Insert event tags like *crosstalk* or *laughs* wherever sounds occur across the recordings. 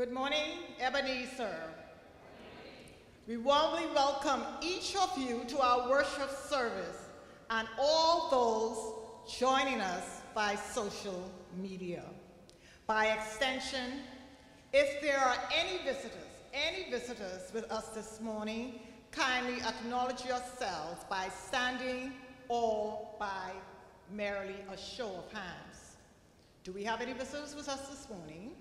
Good morning, Ebenezer. We warmly welcome each of you to our worship service and all those joining us by social media. By extension, if there are any visitors, any visitors with us this morning, kindly acknowledge yourselves by standing or by merely a show of hands. Do we have any visitors with us this morning?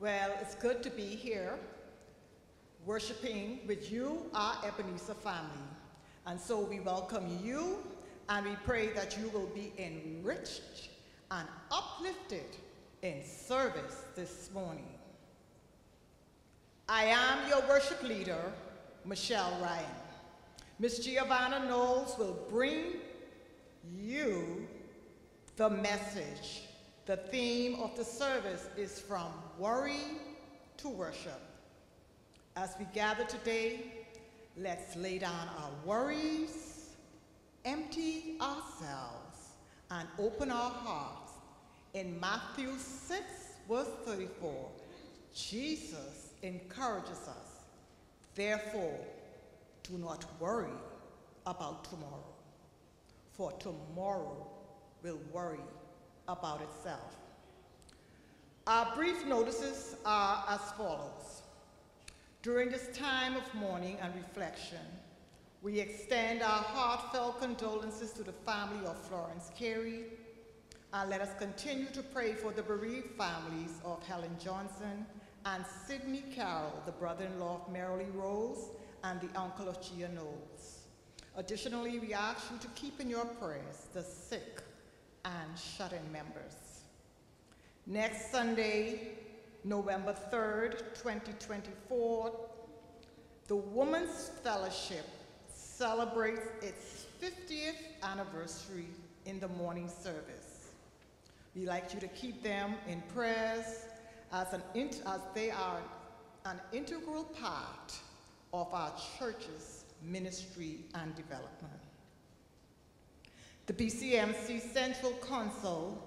Well, it's good to be here worshiping with you, our Ebenezer family. And so we welcome you and we pray that you will be enriched and uplifted in service this morning. I am your worship leader, Michelle Ryan. Miss Giovanna Knowles will bring you the message. The theme of the service is from worry to worship. As we gather today, let's lay down our worries, empty ourselves, and open our hearts. In Matthew 6, verse 34, Jesus encourages us, therefore, do not worry about tomorrow, for tomorrow will worry about itself. Our brief notices are as follows. During this time of mourning and reflection, we extend our heartfelt condolences to the family of Florence Carey, and let us continue to pray for the bereaved families of Helen Johnson and Sidney Carroll, the brother-in-law of Marilee Rose, and the uncle of Gia Knowles. Additionally, we ask you to keep in your prayers the sick and shut-in members. Next Sunday, November 3rd, 2024, the Women's Fellowship celebrates its 50th anniversary in the morning service. We'd like you to keep them in prayers as, an as they are an integral part of our church's ministry and development. The BCMC Central Council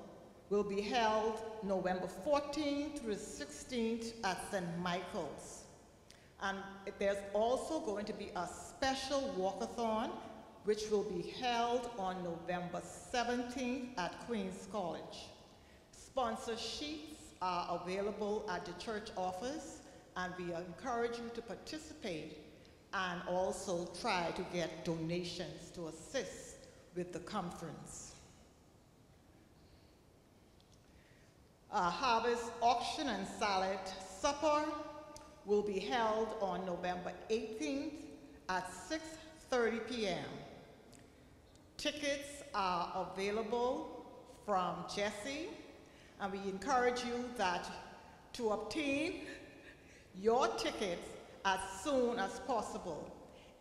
will be held November 14th through 16th at St. Michael's. And there's also going to be a special walkathon which will be held on November 17th at Queens College. Sponsor sheets are available at the church office and we encourage you to participate and also try to get donations to assist with the conference. A harvest auction and salad supper will be held on November 18th at 6.30 p.m. Tickets are available from Jesse, and we encourage you that to obtain your tickets as soon as possible.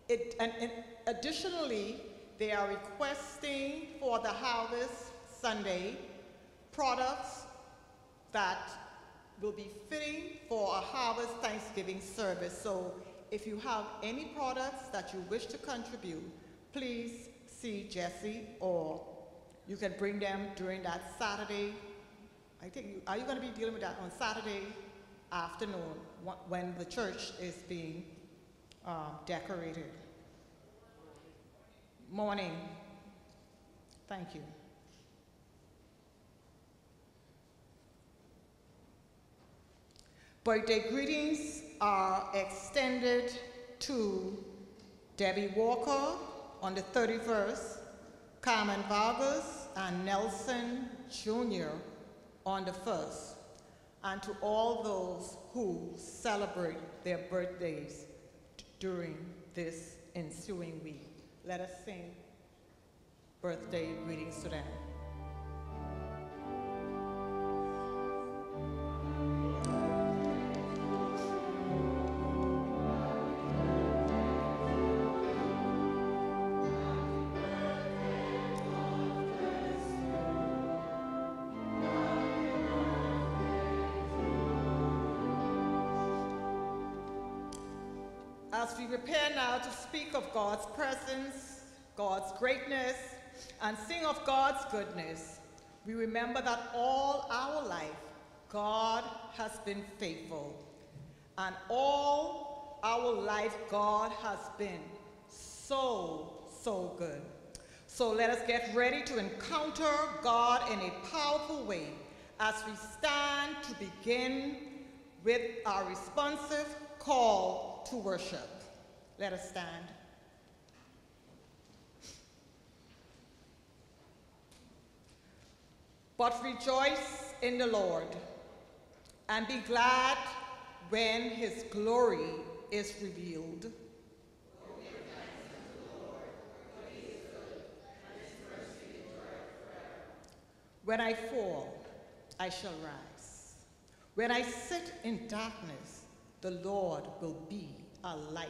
It, and, and additionally, they are requesting for the Harvest Sunday products that will be fitting for a Harvest Thanksgiving service. So if you have any products that you wish to contribute, please see Jesse or you can bring them during that Saturday. I think, you are you going to be dealing with that on Saturday afternoon when the church is being uh, decorated. Morning. Thank you. Birthday greetings are extended to Debbie Walker on the 31st, Carmen Vargas and Nelson Jr. on the 1st and to all those who celebrate their birthdays during this ensuing week. Let us sing birthday greetings to them. As we prepare now to speak of God's presence, God's greatness, and sing of God's goodness, we remember that all our life, God has been faithful. And all our life, God has been so, so good. So let us get ready to encounter God in a powerful way as we stand to begin with our responsive call to worship. Let us stand. But rejoice in the Lord and be glad when his glory is revealed. When I fall, I shall rise. When I sit in darkness, the Lord will be a light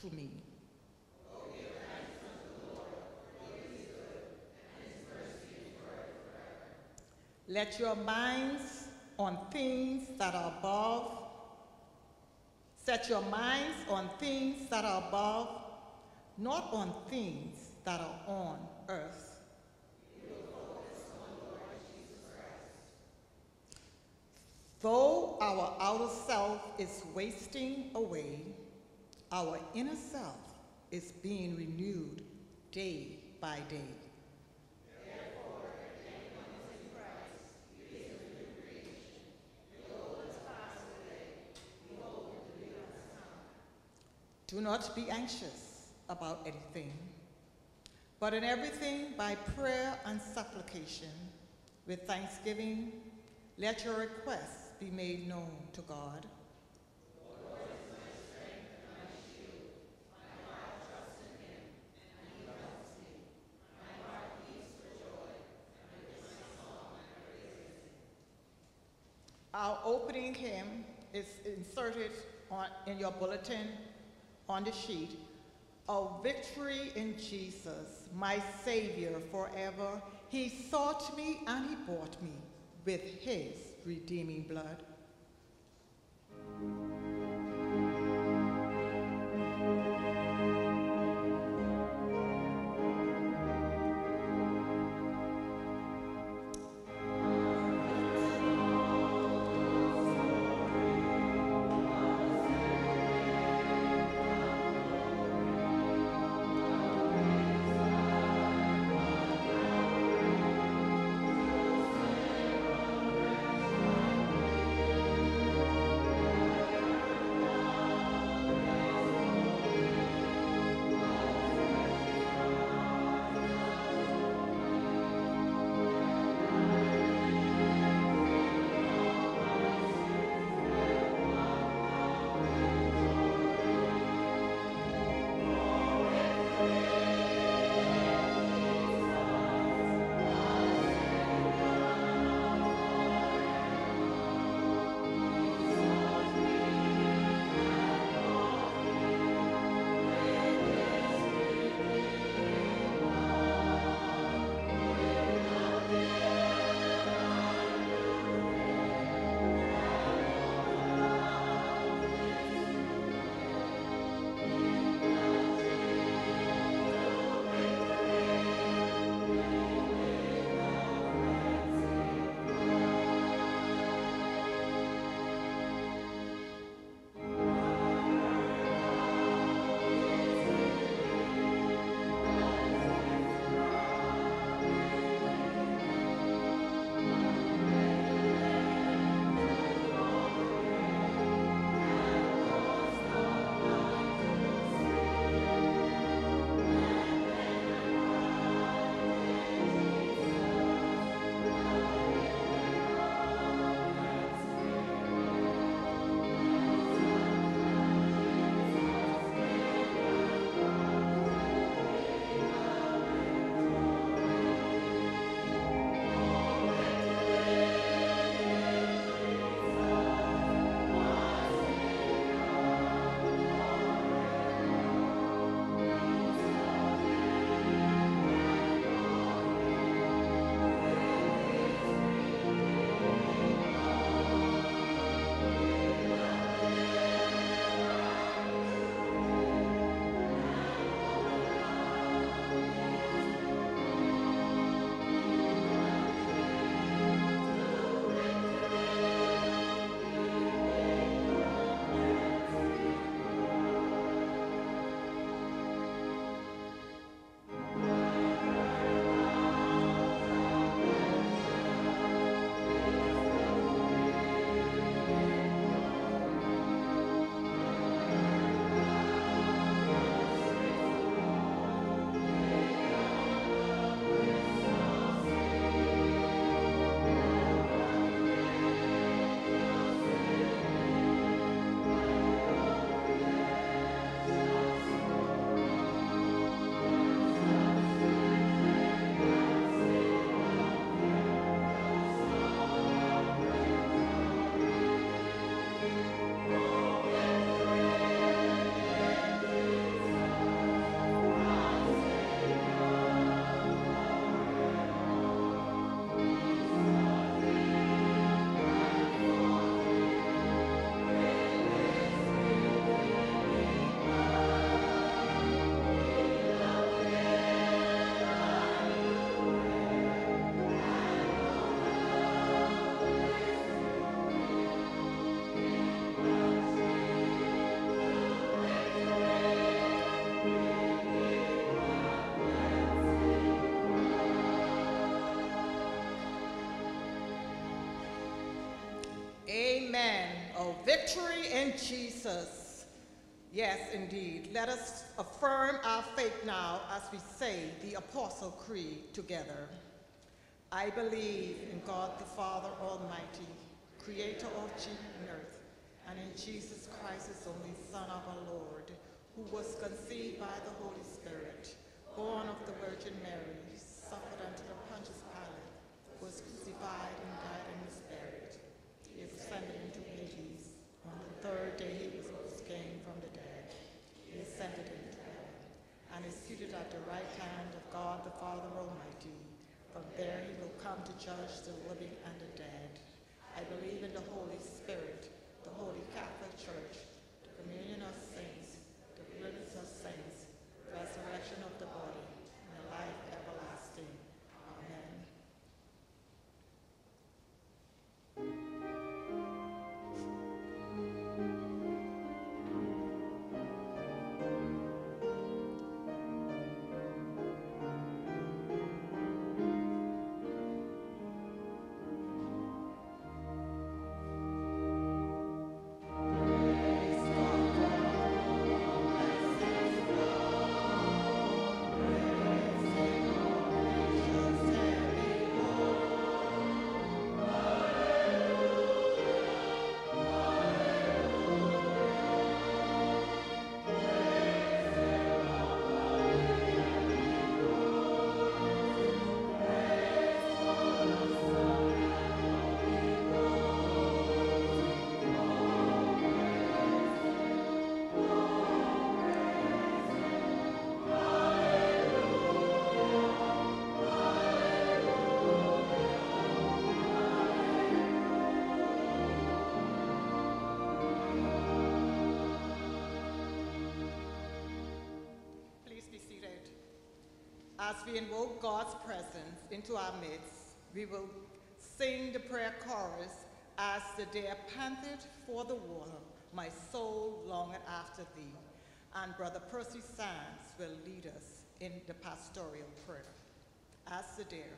to me. Let your minds on things that are above. Set your minds on things that are above, not on things that are on earth. Though our outer self is wasting away, our inner self is being renewed day by day. Do not be anxious about anything, but in everything by prayer and supplication, with thanksgiving, let your requests be made known to God. Our opening hymn is inserted on, in your bulletin on the sheet. A victory in Jesus, my Savior forever. He sought me and he bought me with his redeeming blood. Victory in Jesus. Yes, indeed. Let us affirm our faith now as we say the Apostle Creed together. I believe in God the Father Almighty, creator of heaven and earth, and in Jesus Christ, his only Son, of our Lord, who was conceived by the Holy Spirit, born of the Virgin Mary, suffered under Pontius Pilate, was crucified and died and was buried. He ascended into Hades. On the third day he was again from the dead. He ascended into heaven and is seated at the right hand of God the Father Almighty. From there he will come to judge the living and the dead. I believe in the Holy Spirit, the Holy Catholic Church, the communion of saints, the forgiveness of saints, the resurrection of the body, As we invoke God's presence into our midst, we will sing the prayer chorus as the deer panted for the water, my soul longeth after thee. And Brother Percy Sands will lead us in the pastoral prayer. As the deer.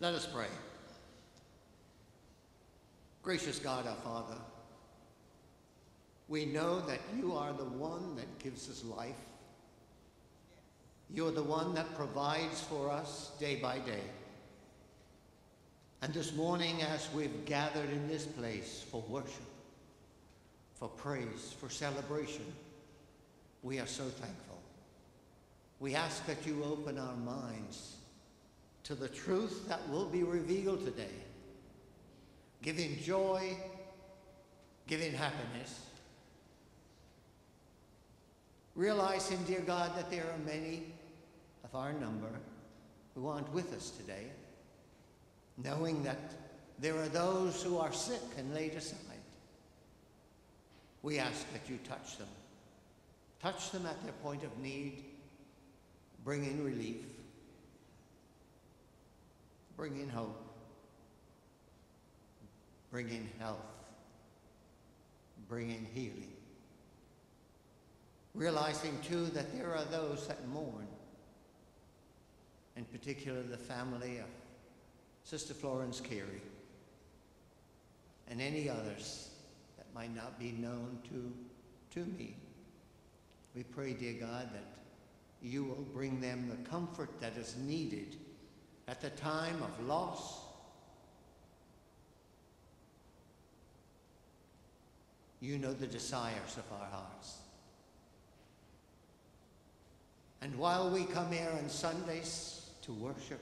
Let us pray. Gracious God, our Father, we know that you are the one that gives us life. You're the one that provides for us day by day. And this morning, as we've gathered in this place for worship, for praise, for celebration. We are so thankful. We ask that you open our minds to the truth that will be revealed today, giving joy, giving happiness. Realizing, dear God, that there are many of our number who aren't with us today, knowing that there are those who are sick and laid aside. We ask that you touch them. Touch them at their point of need. Bring in relief. Bring in hope. Bring in health. Bring in healing. Realizing, too, that there are those that mourn, in particular the family of Sister Florence Carey and any others that might not be known to, to me. We pray, dear God, that you will bring them the comfort that is needed at the time of loss. You know the desires of our hearts. And while we come here on Sundays to worship,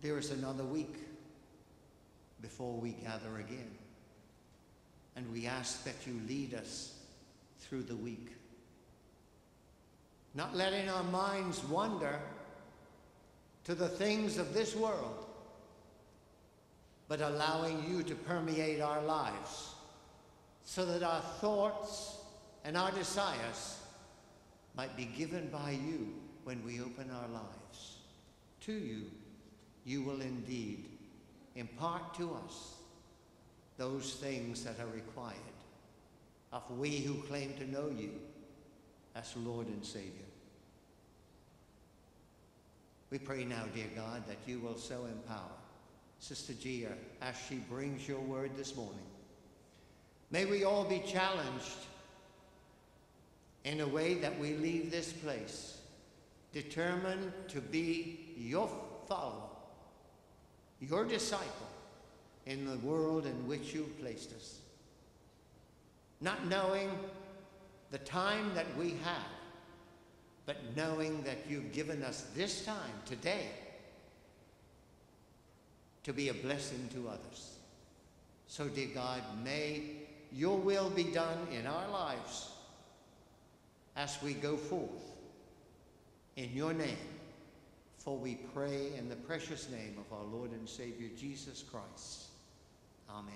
there is another week before we gather again. And we ask that you lead us through the week. Not letting our minds wander to the things of this world, but allowing you to permeate our lives so that our thoughts and our desires might be given by you when we open our lives. To you, you will indeed impart to us those things that are required of we who claim to know you as Lord and Savior. We pray now, dear God, that you will so empower Sister Gia as she brings your word this morning. May we all be challenged in a way that we leave this place determined to be your follower your disciple in the world in which you've placed us. Not knowing the time that we have, but knowing that you've given us this time, today, to be a blessing to others. So, dear God, may your will be done in our lives as we go forth in your name. For we pray in the precious name of our Lord and Savior Jesus Christ. Amen.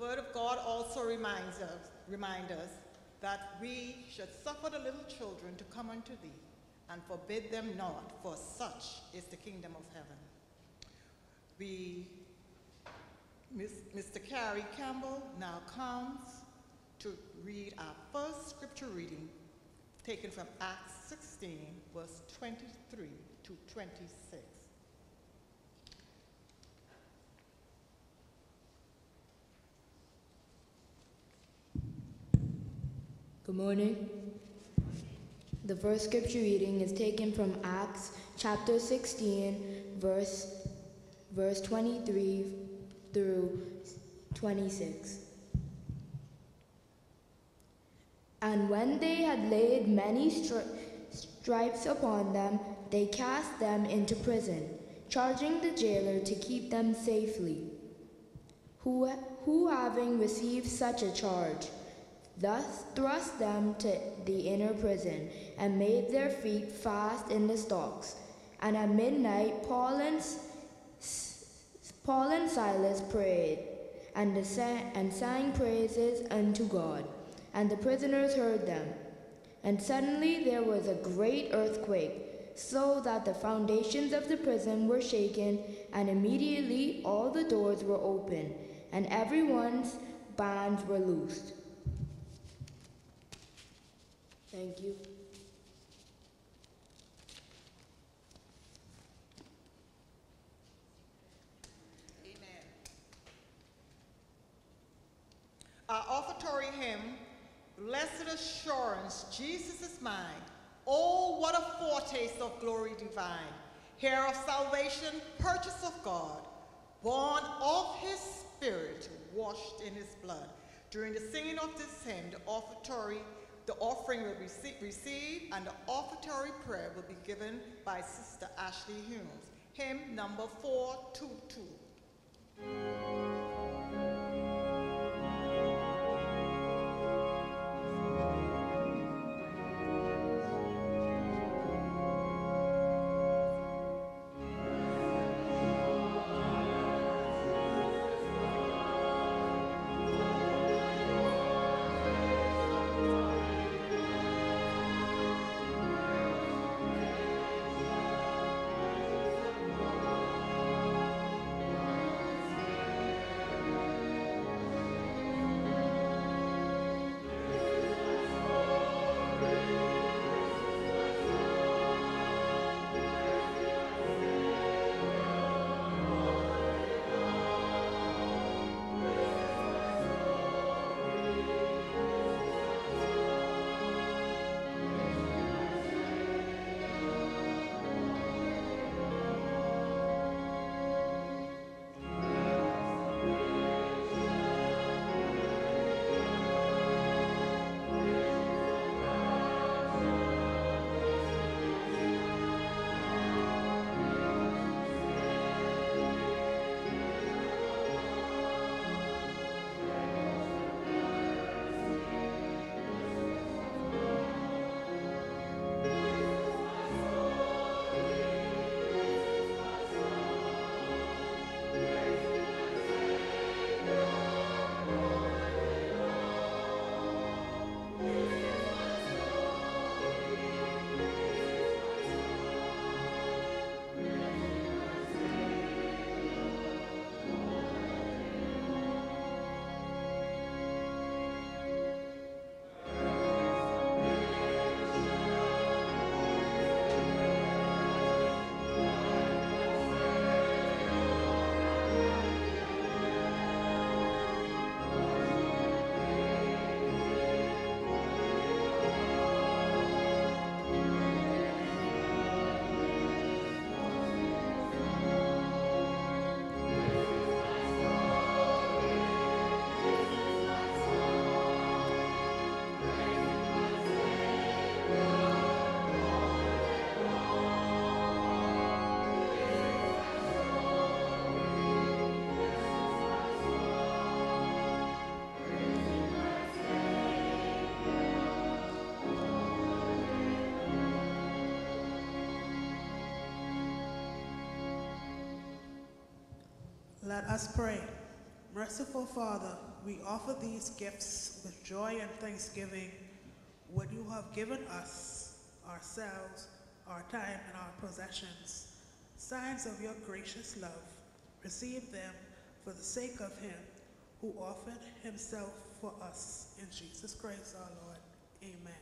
Word of God also reminds us, remind us that we should suffer the little children to come unto thee, and forbid them not, for such is the kingdom of heaven. We, Mr. Carey Campbell now comes to read our first scripture reading, taken from Acts 16, verse 23 to 26. Good morning. The first scripture reading is taken from Acts chapter 16, verse, verse 23 through 26. And when they had laid many stri- stripes upon them, they cast them into prison, charging the jailer to keep them safely. Who, who having received such a charge, thus thrust them to the inner prison, and made their feet fast in the stocks. And at midnight, Paul and, Paul and Silas prayed, and, and sang praises unto God. And the prisoners heard them. And suddenly there was a great earthquake, so that the foundations of the prison were shaken, and immediately all the doors were opened, and everyone's bonds were loosed. Thank you. Amen. Our offertory hymn, Blessed Assurance, Jesus is mine. Oh, what a foretaste of glory divine. Heir of salvation, purchase of God, born of his spirit, washed in his blood. During the singing of this hymn, the offertory, the offering will be rece- received and the offertory prayer will be given by Sister Ashley Humes. Hymn number 422. Let us pray. Merciful Father, we offer these gifts with joy and thanksgiving. What you have given us, ourselves, our time, and our possessions, signs of your gracious love. Receive them for the sake of him who offered himself for us in Jesus Christ our Lord. Amen.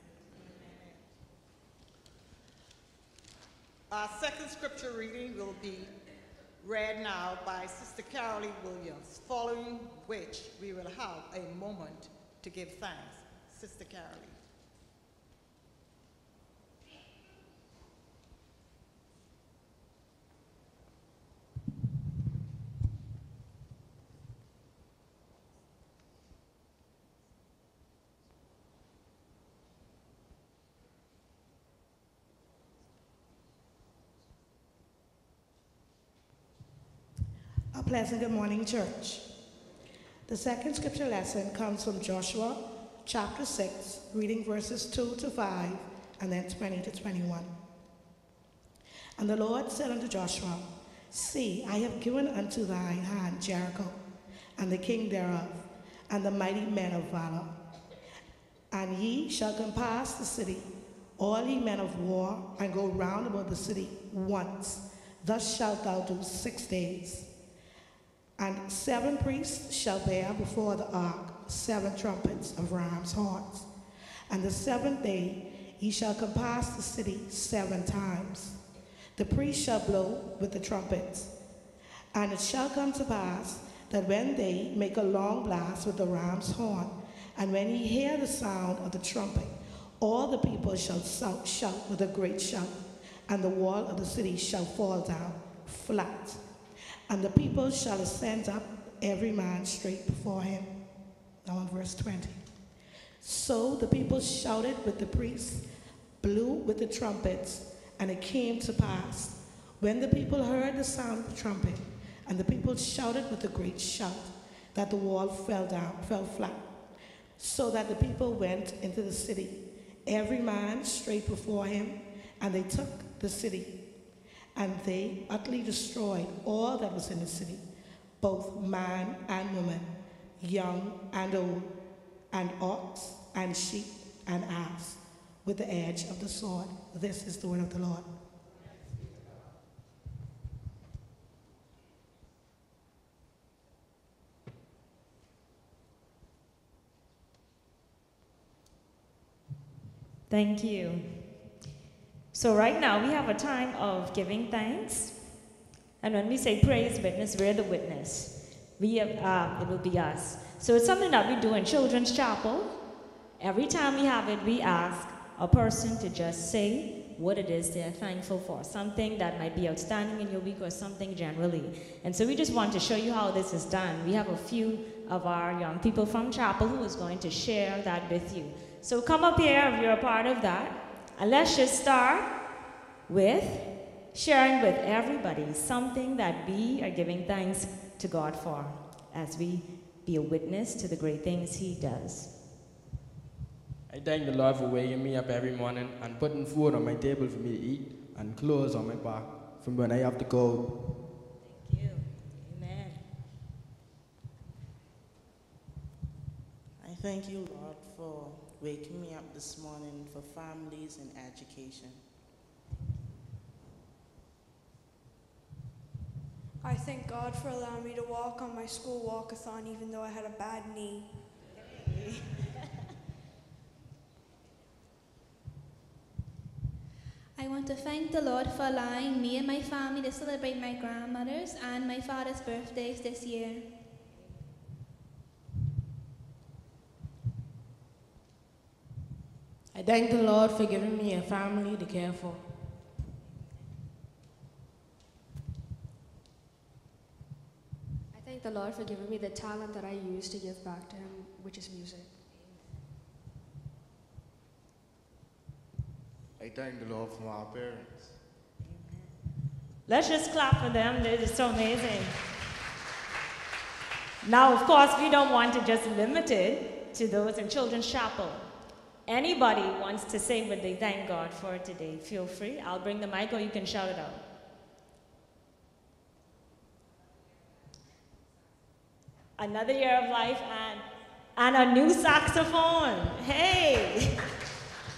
Our second scripture reading will be read now by Sister Carolee Williams, following which we will have a moment to give thanks. Sister Carolee. Pleasant good morning, church. The second scripture lesson comes from Joshua chapter 6, reading verses 2 to 5 and then 20 to 21. And the Lord said unto Joshua, See, I have given unto thine hand Jericho, and the king thereof, and the mighty men of valor. And ye shall compass the city, all ye men of war, and go round about the city once. Thus shalt thou do six days. And seven priests shall bear before the ark seven trumpets of ram's horns. And the seventh day ye shall compass the city seven times. The priest shall blow with the trumpets. And it shall come to pass that when they make a long blast with the ram's horn, and when ye hear the sound of the trumpet, all the people shall shout with a great shout, and the wall of the city shall fall down flat and the people shall ascend up, every man straight before him. Now verse 20. So the people shouted with the priests, blew with the trumpets, and it came to pass, when the people heard the sound of the trumpet, and the people shouted with a great shout, that the wall fell down, fell flat, so that the people went into the city, every man straight before him, and they took the city and they utterly destroyed all that was in the city, both man and woman, young and old, and ox and sheep and ass, with the edge of the sword. This is the word of the Lord. Thank you. So, right now, we have a time of giving thanks. And when we say praise witness, we're the witness. We have, uh, it will be us. So, it's something that we do in Children's Chapel. Every time we have it, we ask a person to just say what it is they're thankful for, something that might be outstanding in your week or something generally. And so we just want to show you how this is done. We have a few of our young people from chapel who is going to share that with you. So come up here if you're a part of that. And let's just start with sharing with everybody something that we are giving thanks to God for as we be a witness to the great things He does. I thank the Lord for waking me up every morning and putting food on my table for me to eat and clothes on my back from when I have to go. Thank you. Amen. I thank you, Lord, for waking me up this morning for families and education. I thank God for allowing me to walk on my school walkathon even though I had a bad knee. I want to thank the Lord for allowing me and my family to celebrate my grandmother's and my father's birthdays this year. I thank the Lord for giving me a family to care for. I thank the Lord for giving me the talent that I use to give back to Him, which is music. I thank the Lord for our parents. Let's just clap for them. They're just so amazing. Now, of course, we don't want to just limit it to those in Children's Chapel. Anybody wants to say what they thank God for today, feel free. I'll bring the mic or you can shout it out. Another year of life and, and a new saxophone. Hey!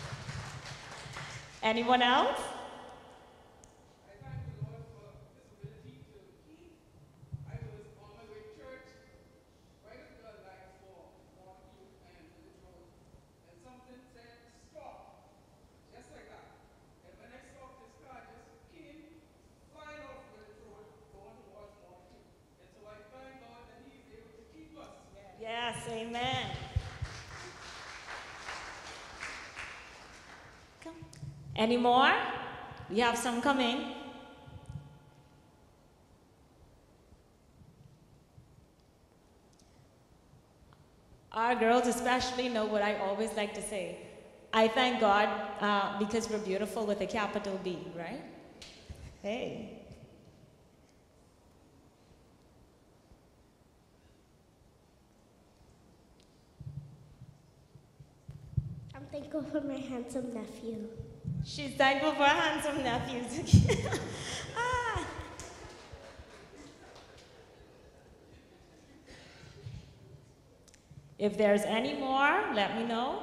*laughs* Anyone else? Yes, amen. Come. Any more? We have some coming. Our girls especially know what I always like to say. I thank God uh, because we're beautiful with a capital B, right? Hey. I'm thankful for my handsome nephew. She's thankful for her handsome nephews. *laughs* ah. If there's any more, let me know.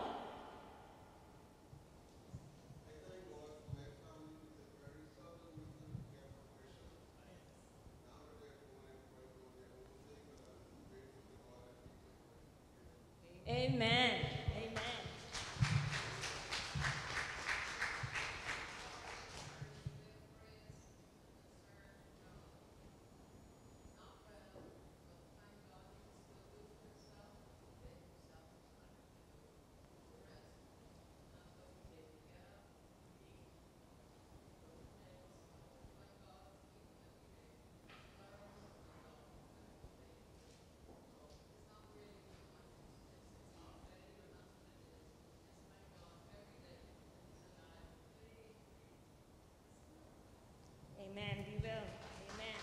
Amen. Amen. Amen. We will. Amen.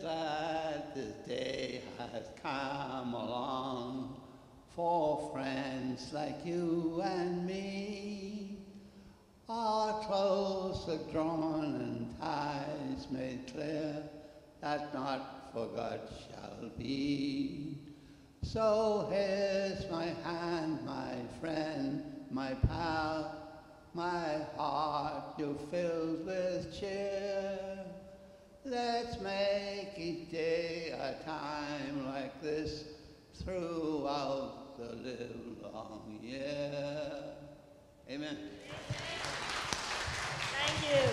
That the day has come along for friends like you and me. Our clothes are drawn and ties made clear that not forgot shall be. So here's my hand, my friend, my pal, my heart you filled with cheer. Let's make each day a time like this throughout the live long year. Amen. Thank you.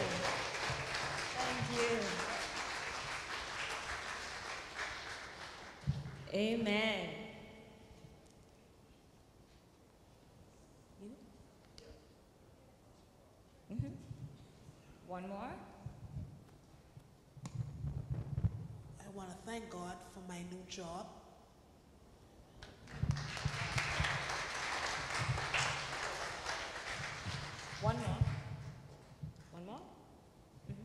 Thank you. Amen. You? Mhm. One more? I want to thank God for my new job. One more? One more? Mm-hmm.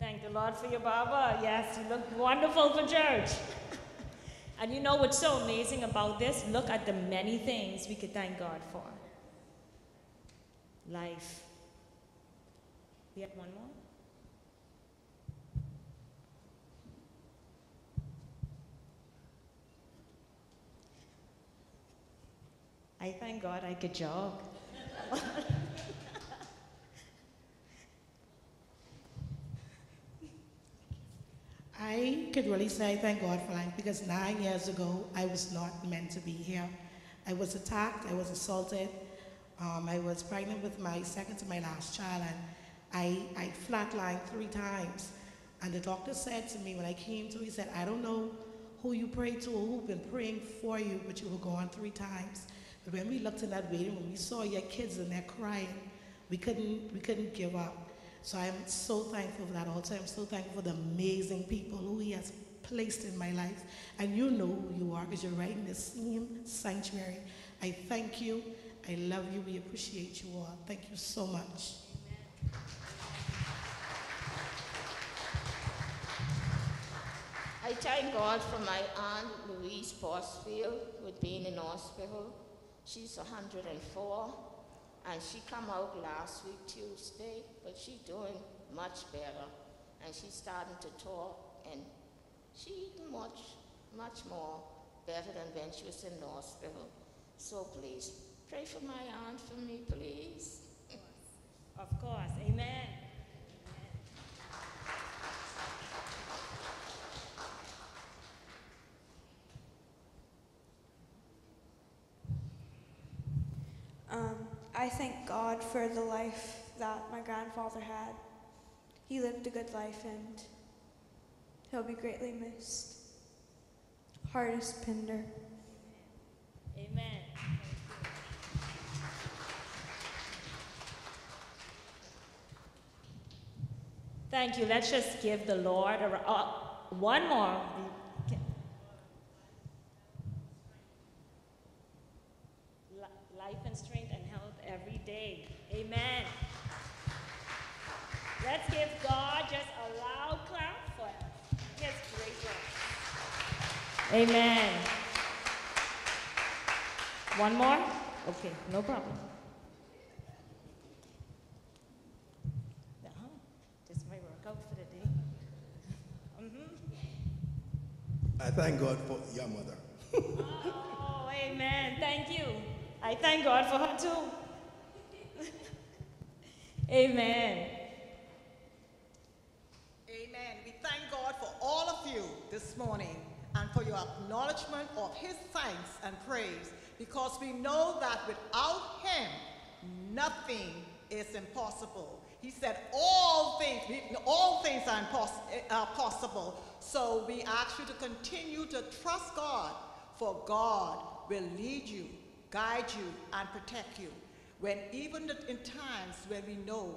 Thank the Lord for your barber. Yes, you look wonderful for church. *laughs* and you know what's so amazing about this? Look at the many things we could thank God for. Life. We have one more? I thank God I could jog. I could really say thank God for life because nine years ago I was not meant to be here. I was attacked, I was assaulted, um, I was pregnant with my second to my last child, and I, I flatlined three times. And the doctor said to me when I came to, he said, I don't know who you prayed to or who's been praying for you, but you were gone three times. When we looked in that waiting room, we saw your kids in there crying. We couldn't, we couldn't give up. So I'm so thankful for that also. I'm so thankful for the amazing people who he has placed in my life. And you know who you are because you're right in the same sanctuary. I thank you. I love you. We appreciate you all. Thank you so much. I thank God for my aunt Louise Bosfield with being in hospital. She's 104 and she come out last week Tuesday, but she's doing much better and she's starting to talk and she much, much more better than when she was in the hospital. So please pray for my aunt for me, please. Of course, amen. Um, I thank God for the life that my grandfather had. He lived a good life and he'll be greatly missed. Hardest Pinder. Amen. Thank you. Let's just give the Lord a, uh, one more. Li- Life and strength and health every day. Amen. Let's give God just a loud clap for his great work. Amen. One more? Okay, no problem. Uh-huh. This might work out for the day. Mhm. I thank God for your mother. Oh, amen. Thank you. I thank God for her too. *laughs* amen. Amen. We thank God for all of you this morning and for your acknowledgement of his thanks and praise because we know that without him, nothing is impossible. He said all things, all things are, impos- are possible. So we ask you to continue to trust God, for God will lead you, guide you, and protect you. When even in times when we know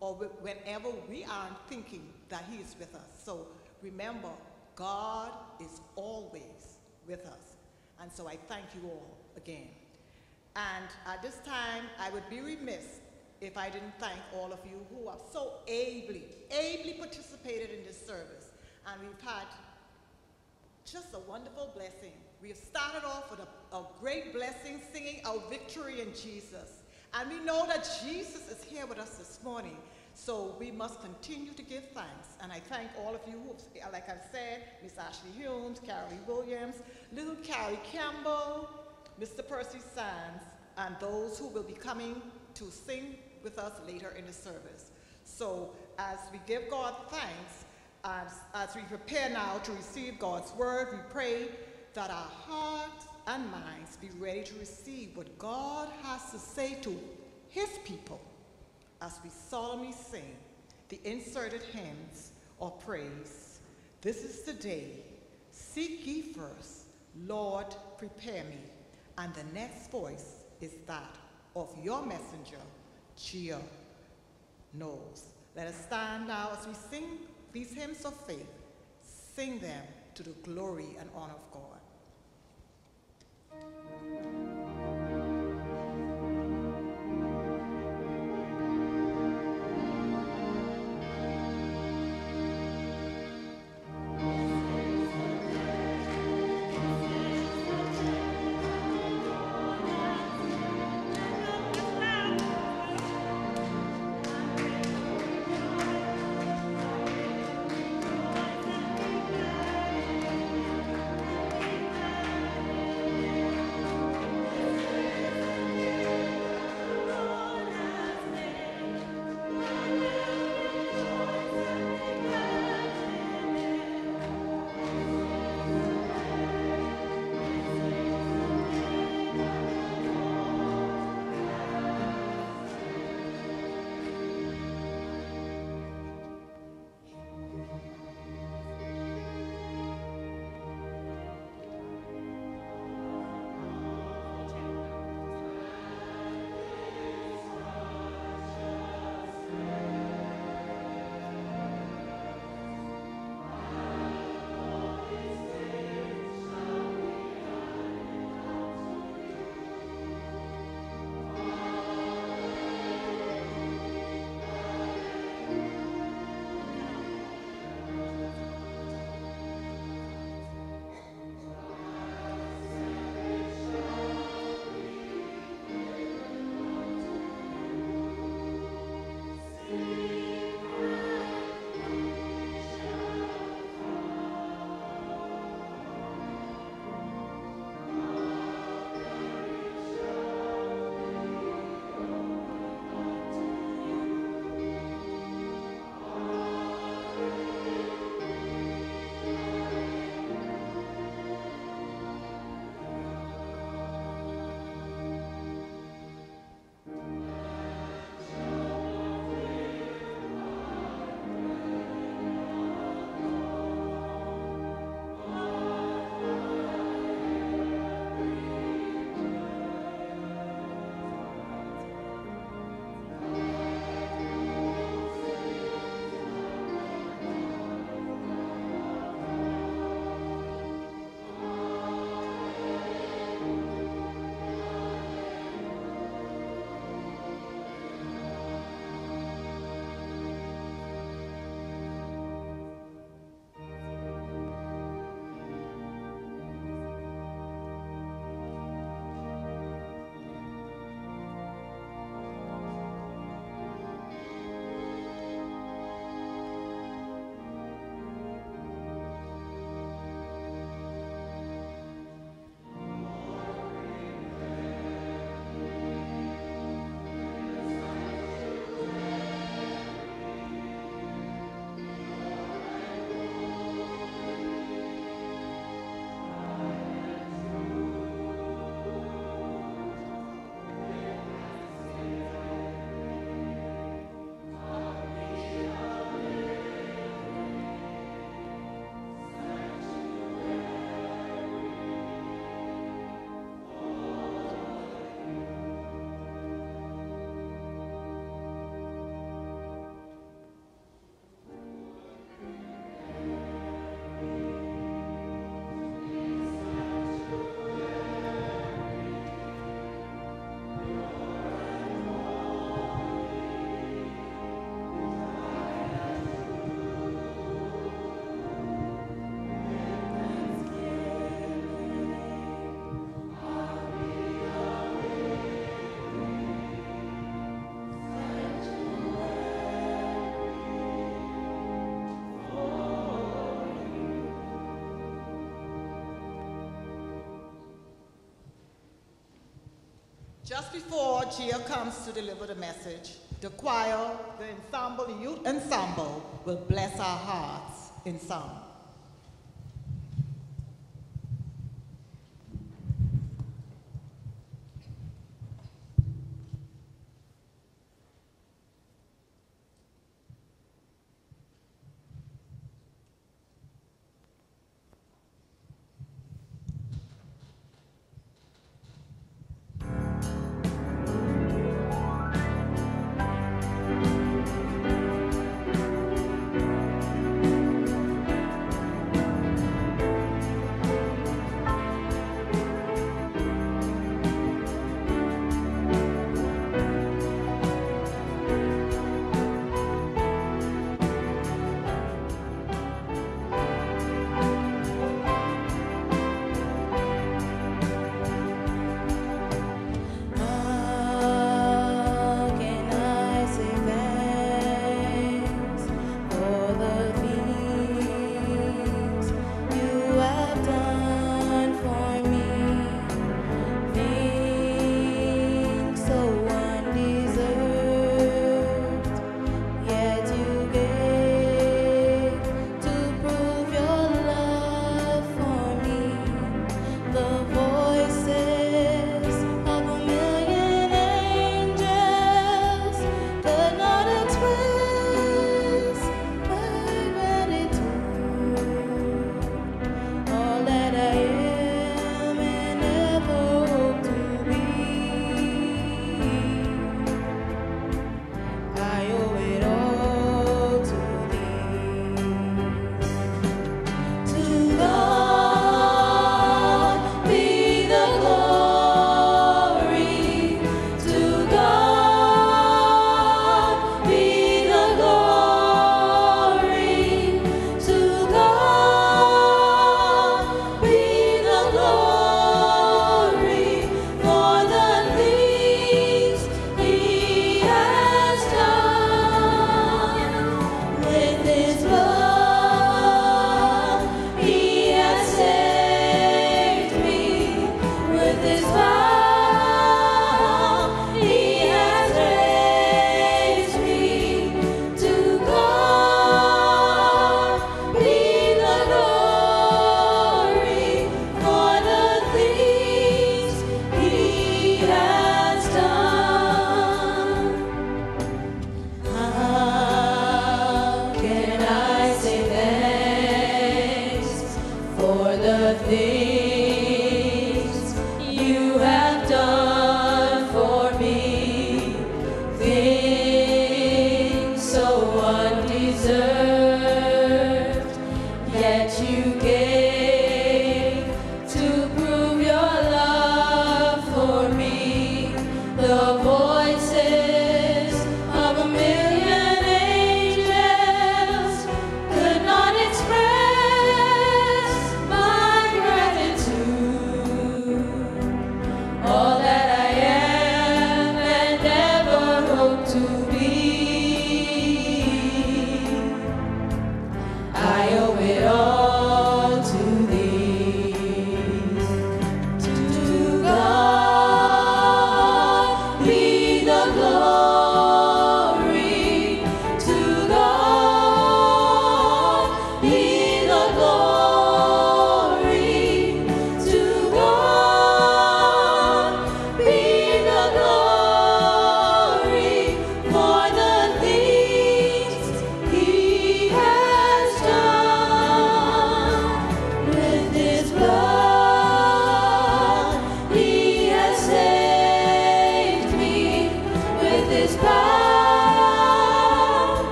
or whenever we aren't thinking that he is with us. So remember, God is always with us. And so I thank you all again. And at this time, I would be remiss if I didn't thank all of you who have so ably, ably participated in this service. And we've had just a wonderful blessing. We have started off with a, a great blessing, singing our victory in Jesus. And we know that Jesus is here with us this morning. So we must continue to give thanks. And I thank all of you who, uh, like I've said, Miss Ashley Humes, Carrie Williams, little Carrie Campbell, Mr. Percy Sands, and those who will be coming to sing with us later in the service. So as we give God thanks, as, we prepare now to receive God's word, we pray that our hearts and minds be ready to receive what God has to say to his people as we solemnly sing the inserted hymns of praise. This is the day. Seek ye first, Lord, prepare me. And the next voice is that of your messenger, Gia Knowles. Let us stand now as we sing these hymns of faith. Sing them to the glory and honor of God. Just before Gia comes to deliver the message, the choir, the ensemble, the youth ensemble will bless our hearts in song.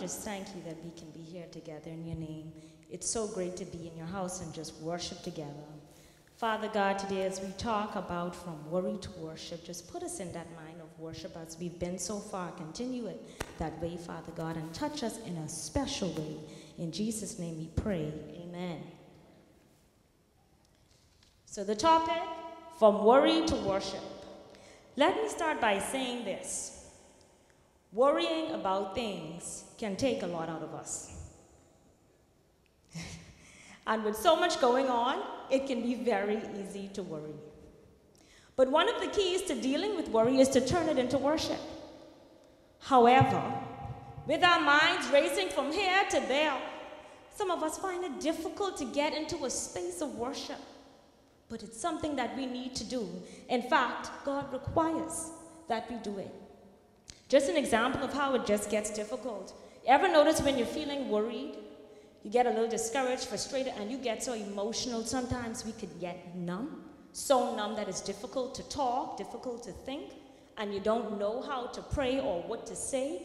Just thank you that we can be here together in your name. It's so great to be in your house and just worship together. Father God, today as we talk about from worry to worship, just put us in that mind of worship as we've been so far. Continue it that way, Father God, and touch us in a special way. In Jesus' name we pray. Amen. So, the topic from worry to worship. Let me start by saying this worrying about things can take a lot out of us. *laughs* and with so much going on, it can be very easy to worry. But one of the keys to dealing with worry is to turn it into worship. However, with our minds racing from here to there, some of us find it difficult to get into a space of worship. But it's something that we need to do. In fact, God requires that we do it. Just an example of how it just gets difficult. Ever notice when you're feeling worried, you get a little discouraged, frustrated, and you get so emotional, sometimes we could get numb. So numb that it's difficult to talk, difficult to think, and you don't know how to pray or what to say.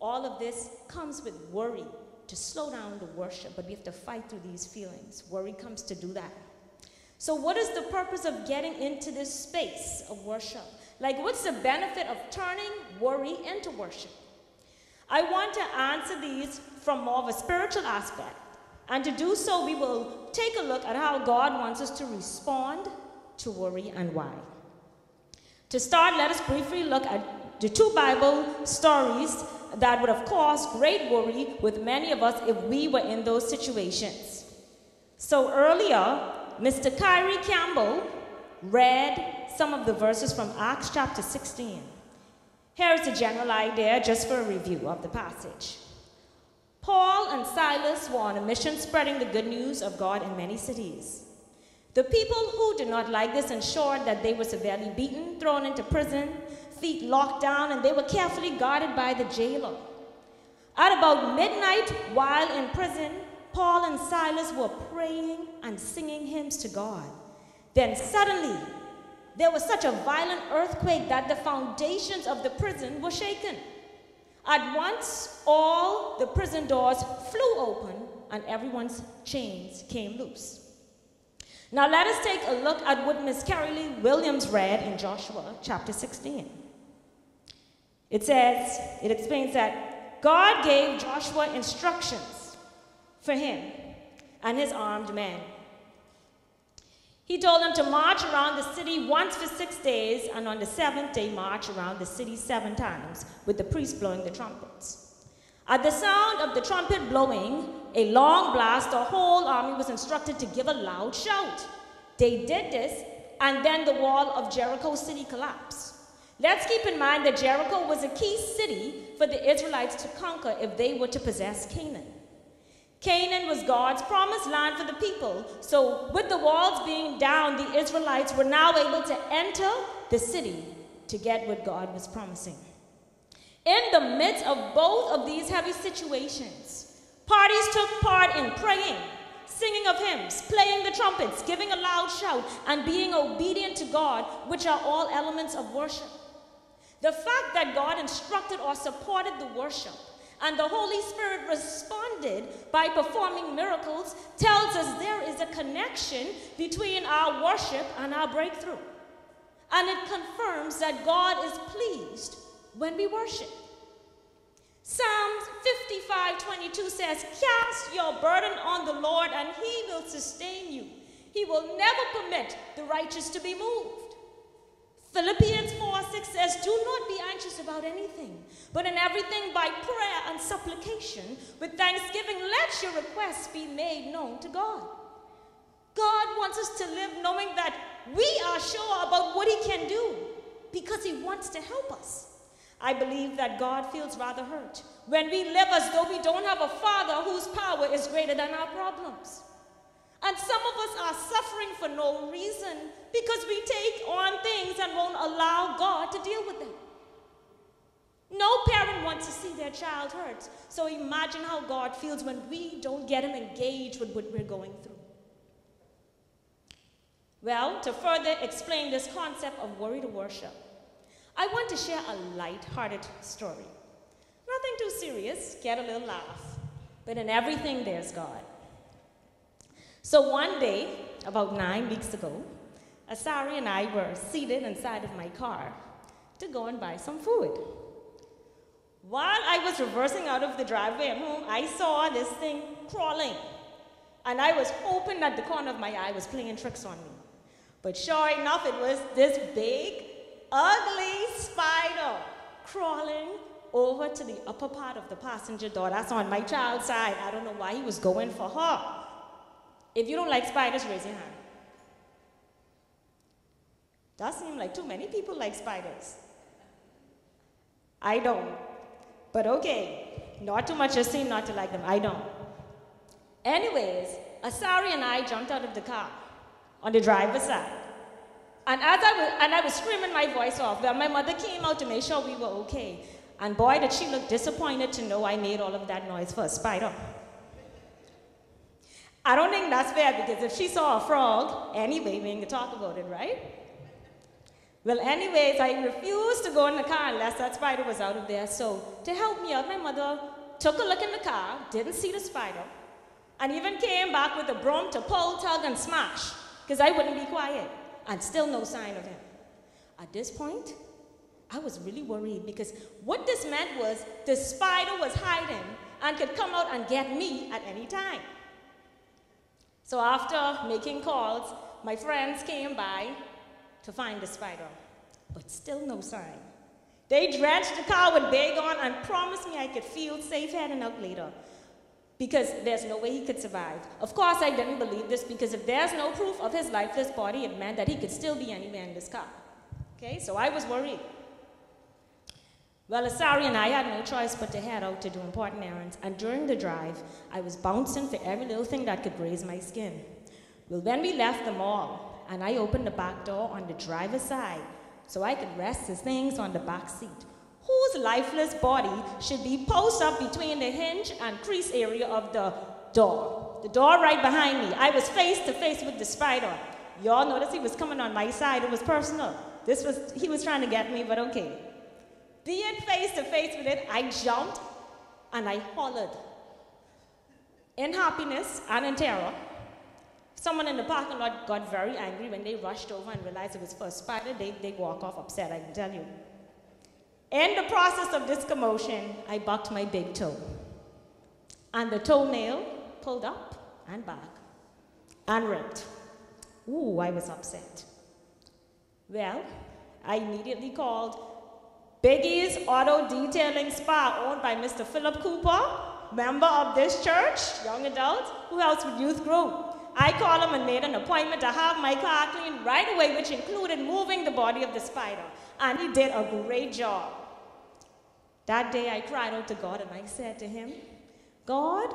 All of this comes with worry to slow down the worship, but we have to fight through these feelings. Worry comes to do that. So, what is the purpose of getting into this space of worship? Like, what's the benefit of turning worry into worship? I want to answer these from more of a spiritual aspect. And to do so, we will take a look at how God wants us to respond to worry and why. To start, let us briefly look at the two Bible stories that would have caused great worry with many of us if we were in those situations. So earlier, Mr. Kyrie Campbell read some of the verses from Acts chapter 16. Here is a general idea just for a review of the passage. Paul and Silas were on a mission spreading the good news of God in many cities. The people who did not like this ensured that they were severely beaten, thrown into prison, feet locked down, and they were carefully guarded by the jailer. At about midnight, while in prison, Paul and Silas were praying and singing hymns to God. Then suddenly, there was such a violent earthquake that the foundations of the prison were shaken. At once, all the prison doors flew open and everyone's chains came loose. Now, let us take a look at what Miss Carrie Williams read in Joshua chapter 16. It says, it explains that God gave Joshua instructions for him and his armed men. He told them to march around the city once for six days, and on the seventh day, march around the city seven times, with the priests blowing the trumpets. At the sound of the trumpet blowing, a long blast, the whole army was instructed to give a loud shout. They did this, and then the wall of Jericho city collapsed. Let's keep in mind that Jericho was a key city for the Israelites to conquer if they were to possess Canaan. Canaan was God's promised land for the people. So, with the walls being down, the Israelites were now able to enter the city to get what God was promising. In the midst of both of these heavy situations, parties took part in praying, singing of hymns, playing the trumpets, giving a loud shout, and being obedient to God, which are all elements of worship. The fact that God instructed or supported the worship and the Holy Spirit responded by performing miracles tells us there is a connection between our worship and our breakthrough. And it confirms that God is pleased when we worship. Psalms 55 22 says, Cast your burden on the Lord, and he will sustain you. He will never permit the righteous to be moved. Philippians 4 6 says, Do not be anxious about anything, but in everything by prayer and supplication, with thanksgiving, let your requests be made known to God. God wants us to live knowing that we are sure about what He can do because He wants to help us. I believe that God feels rather hurt when we live as though we don't have a Father whose power is greater than our problems. And some of us are suffering for no reason because we take on things and won't allow God to deal with them. No parent wants to see their child hurt. So imagine how God feels when we don't get him engaged with what we're going through. Well, to further explain this concept of worry to worship, I want to share a light-hearted story. Nothing too serious, get a little laugh. But in everything, there's God. So one day, about nine weeks ago, Asari and I were seated inside of my car to go and buy some food. While I was reversing out of the driveway at home, I saw this thing crawling. And I was hoping that the corner of my eye was playing tricks on me. But sure enough, it was this big, ugly spider crawling over to the upper part of the passenger door. That's on my child's side. I don't know why he was going for her. If you don't like spiders, raise your hand. Does seem like too many people like spiders. I don't. But okay, not too much just seem not to like them. I don't. Anyways, Asari and I jumped out of the car on the driver's side. And as I was, and I was screaming my voice off, well, my mother came out to make sure we were okay. And boy, did she look disappointed to know I made all of that noise for a spider. I don't think that's fair because if she saw a frog, anyway, we ain't talk about it, right? Well, anyways, I refused to go in the car unless that spider was out of there. So, to help me out, my mother took a look in the car, didn't see the spider, and even came back with a broom to pull, tug, and smash because I wouldn't be quiet, and still no sign of him. At this point, I was really worried because what this meant was the spider was hiding and could come out and get me at any time. So after making calls, my friends came by to find the spider, but still no sign. They dredged the car with Baygon and promised me I could feel safe heading out later because there's no way he could survive. Of course, I didn't believe this because if there's no proof of his lifeless body, it meant that he could still be anywhere in this car. Okay, so I was worried. Well, Asari and I had no choice but to head out to do important errands, and during the drive, I was bouncing for every little thing that could graze my skin. Well, when we left the mall, and I opened the back door on the driver's side so I could rest his things on the back seat, whose lifeless body should be posed up between the hinge and crease area of the door. The door right behind me. I was face to face with the spider. Y'all notice he was coming on my side. It was personal. This was, he was trying to get me, but okay. Being face to face with it, I jumped and I hollered. In happiness and in terror, someone in the parking lot got very angry when they rushed over and realized it was for a spider. They, they walk off upset, I can tell you. In the process of this commotion, I bucked my big toe. And the toenail pulled up and back and ripped. Ooh, I was upset. Well, I immediately called Biggie's Auto Detailing Spa, owned by Mr. Philip Cooper, member of this church, young adult, who helps with youth group. I called him and made an appointment to have my car cleaned right away, which included moving the body of the spider. And he did a great job. That day I cried out to God and I said to him, God,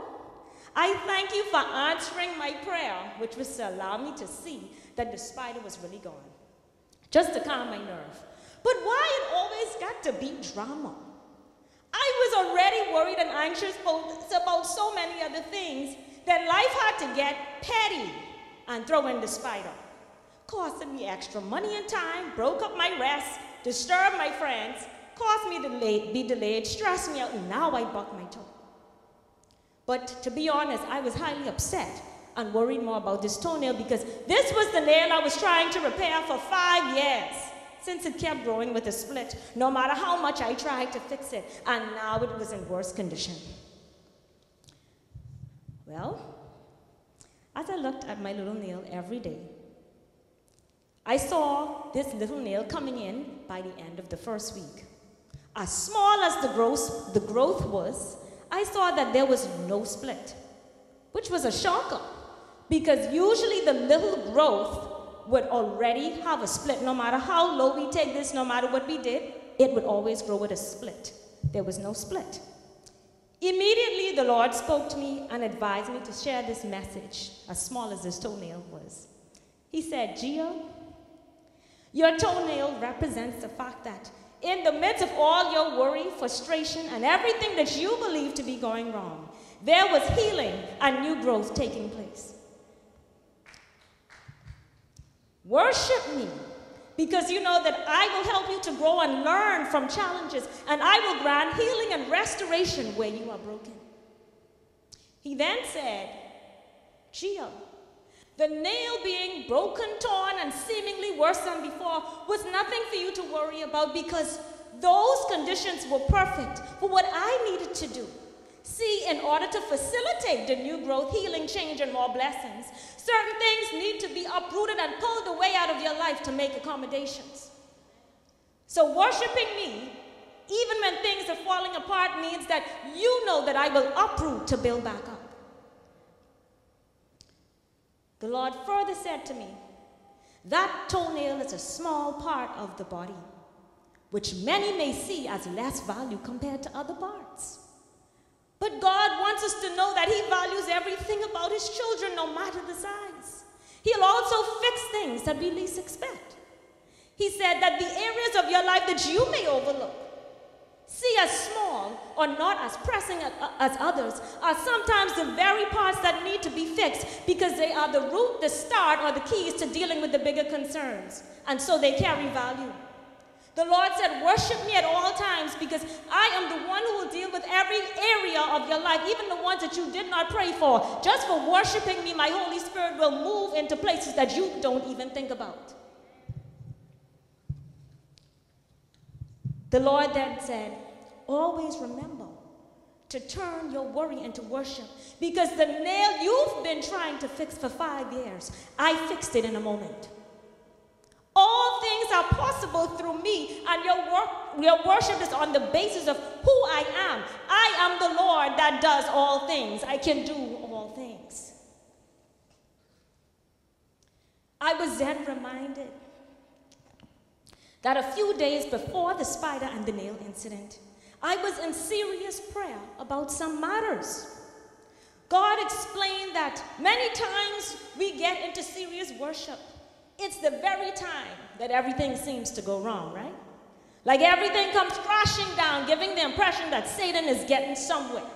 I thank you for answering my prayer, which was to allow me to see that the spider was really gone, just to calm my nerve. But why it always got to be drama? I was already worried and anxious about so many other things that life had to get petty and throw in the spider. Costing me extra money and time, broke up my rest, disturbed my friends, caused me to be delayed, stressed me out, and now I buck my toe. But to be honest, I was highly upset and worried more about this toenail because this was the nail I was trying to repair for five years since it kept growing with a split, no matter how much I tried to fix it, and now it was in worse condition. Well, as I looked at my little nail every day, I saw this little nail coming in by the end of the first week. As small as the growth, the growth was, I saw that there was no split, which was a shocker because usually the little growth would already have a split. No matter how low we take this, no matter what we did, it would always grow with a split. There was no split. Immediately, the Lord spoke to me and advised me to share this message, as small as this toenail was. He said, Gia, your toenail represents the fact that in the midst of all your worry, frustration, and everything that you believe to be going wrong, there was healing and new growth taking place. Worship me because you know that I will help you to grow and learn from challenges, and I will grant healing and restoration where you are broken. He then said, Gia, the nail being broken, torn, and seemingly worse than before was nothing for you to worry about because those conditions were perfect for what I needed to do. See, in order to facilitate the new growth, healing, change, and more blessings, certain things need to be uprooted and pulled away out of your life to make accommodations. So, worshiping me, even when things are falling apart, means that you know that I will uproot to build back up. The Lord further said to me, That toenail is a small part of the body, which many may see as less value compared to other parts. But God wants us to know that He values everything about His children, no matter the size. He'll also fix things that we least expect. He said that the areas of your life that you may overlook, see as small or not as pressing as others, are sometimes the very parts that need to be fixed because they are the root, the start, or the keys to dealing with the bigger concerns. And so they carry value. The Lord said, Worship me at all times because I am the one who will deal with every area of your life, even the ones that you did not pray for. Just for worshiping me, my Holy Spirit will move into places that you don't even think about. The Lord then said, Always remember to turn your worry into worship because the nail you've been trying to fix for five years, I fixed it in a moment. All things are possible through me, and your, work, your worship is on the basis of who I am. I am the Lord that does all things. I can do all things. I was then reminded that a few days before the spider and the nail incident, I was in serious prayer about some matters. God explained that many times we get into serious worship. It's the very time that everything seems to go wrong, right? Like everything comes crashing down, giving the impression that Satan is getting somewhere.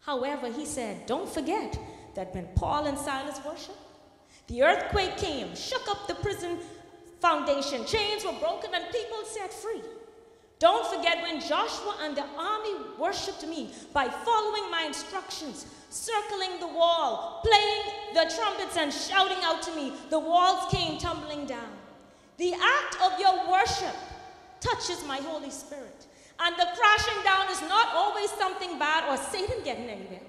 However, he said, don't forget that when Paul and Silas worshiped, the earthquake came, shook up the prison foundation. Chains were broken and people set free. Don't forget when Joshua and the army worshiped me by following my instructions, circling the wall, playing the trumpets and shouting out to me. The walls came tumbling down. The act of your worship touches my Holy Spirit. And the crashing down is not always something bad or Satan getting anywhere.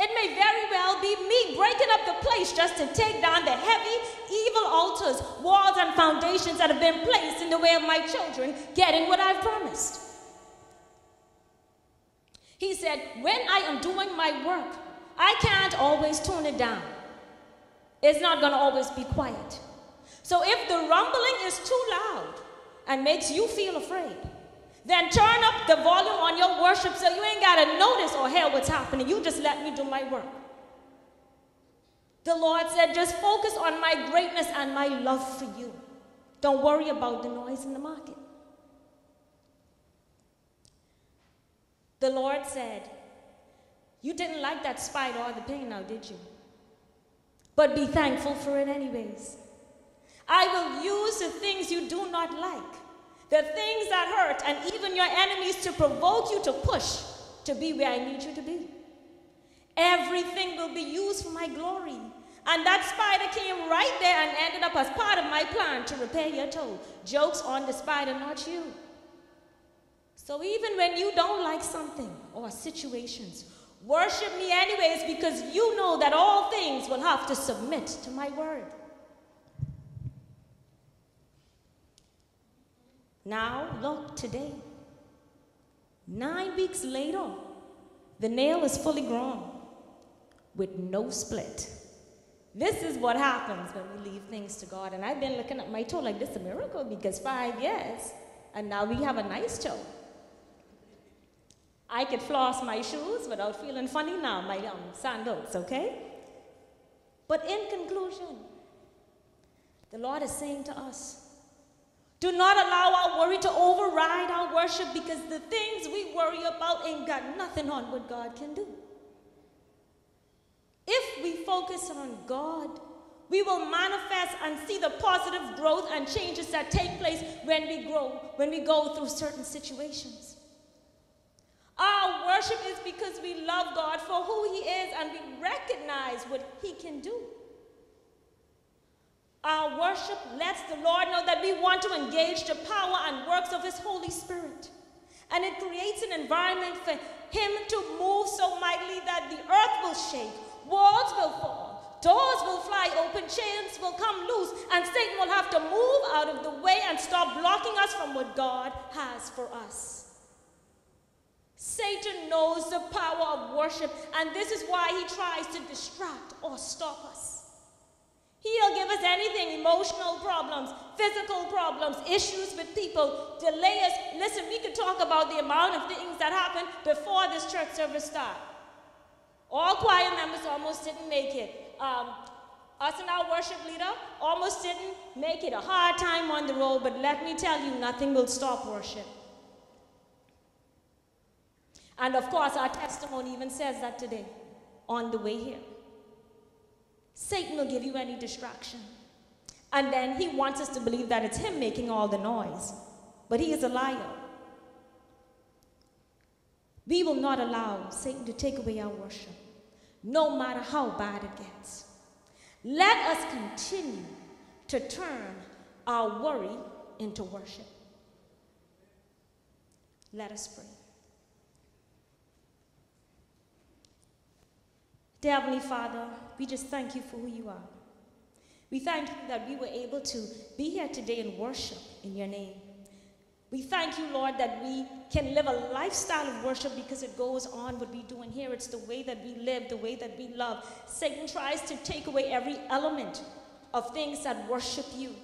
It may very well be me breaking up the place just to take down the heavy, evil altars, walls, and foundations that have been placed in the way of my children getting what I've promised. He said, When I am doing my work, I can't always tone it down. It's not going to always be quiet. So if the rumbling is too loud and makes you feel afraid, then turn up the volume on your worship so you ain't got to notice or hear what's happening. You just let me do my work. The Lord said, just focus on my greatness and my love for you. Don't worry about the noise in the market. The Lord said, You didn't like that spider or the pain now, did you? But be thankful for it, anyways. I will use the things you do not like the things that hurt, and even your enemies to provoke you to push to be where I need you to be. Everything will be used for my glory. And that spider came right there and ended up as part of my plan to repair your toe. Jokes on the spider, not you. So even when you don't like something or situations, worship me anyways because you know that all things will have to submit to my word. Now, look, today, nine weeks later, the nail is fully grown with no split. This is what happens when we leave things to God. And I've been looking at my toe like this is a miracle because five years, and now we have a nice toe. I could floss my shoes without feeling funny now, my um, sandals, okay? But in conclusion, the Lord is saying to us, Do not allow our worry to override our worship because the things we worry about ain't got nothing on what God can do. If we focus on God, we will manifest and see the positive growth and changes that take place when we grow, when we go through certain situations. Our worship is because we love God for who He is and we recognize what He can do. Our worship lets the Lord know that we want to engage the power and works of His Holy Spirit. And it creates an environment for Him to move so mightily that the earth will shake, walls will fall, doors will fly open, chains will come loose, and Satan will have to move out of the way and stop blocking us from what God has for us. Satan knows the power of worship, and this is why he tries to distract or stop us. He'll give us anything emotional problems, physical problems, issues with people, delay us. Listen, we could talk about the amount of things that happened before this church service started. All choir members almost didn't make it. Um, us and our worship leader almost didn't make it. A hard time on the road, but let me tell you, nothing will stop worship. And of course, our testimony even says that today on the way here. Satan will give you any distraction. And then he wants us to believe that it's him making all the noise. But he is a liar. We will not allow Satan to take away our worship, no matter how bad it gets. Let us continue to turn our worry into worship. Let us pray. Dear Heavenly Father, we just thank you for who you are. We thank you that we were able to be here today and worship in your name. We thank you, Lord, that we can live a lifestyle of worship because it goes on what we do in here. It's the way that we live, the way that we love. Satan tries to take away every element of things that worship you.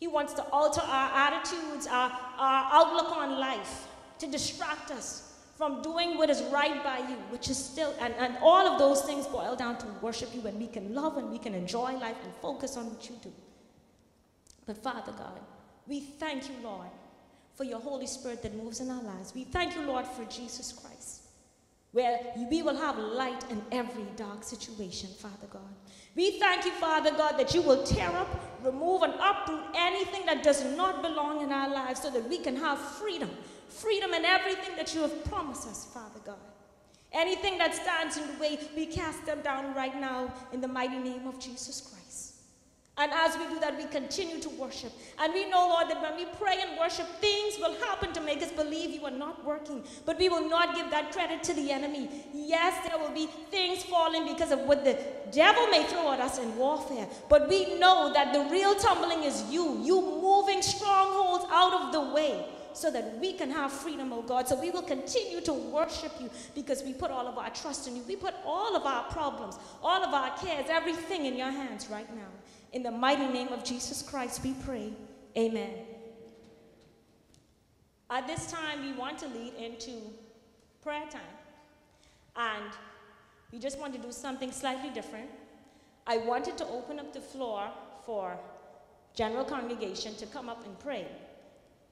He wants to alter our attitudes, our, our outlook on life, to distract us from doing what is right by you, which is still, and, and all of those things boil down to worship you, and we can love and we can enjoy life and focus on what you do. But Father God, we thank you, Lord, for your Holy Spirit that moves in our lives. We thank you, Lord, for Jesus Christ, where we will have light in every dark situation, Father God. We thank you, Father God, that you will tear up, remove, and uproot anything that does not belong in our lives so that we can have freedom freedom and everything that you have promised us, Father God. Anything that stands in the way, we cast them down right now in the mighty name of Jesus Christ. And as we do that, we continue to worship. And we know, Lord, that when we pray and worship, things will happen to make us believe you are not working. But we will not give that credit to the enemy. Yes, there will be things falling because of what the devil may throw at us in warfare. But we know that the real tumbling is you, you moving strongholds out of the way so that we can have freedom, oh God. So we will continue to worship you because we put all of our trust in you. We put all of our problems, all of our cares, everything in your hands right now. In the mighty name of Jesus Christ, we pray. Amen. At this time, we want to lead into prayer time. And we just want to do something slightly different. I wanted to open up the floor for general congregation to come up and pray.